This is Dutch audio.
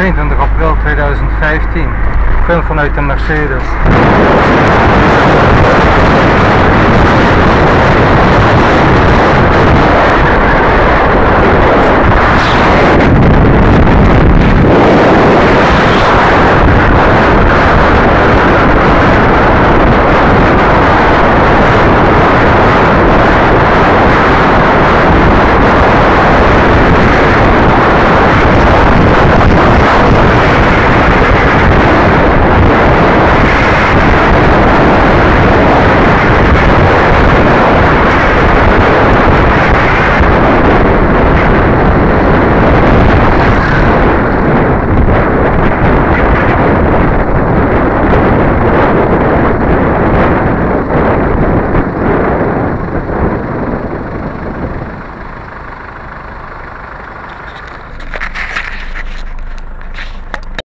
22 april 2015. Film vanuit de Mercedes.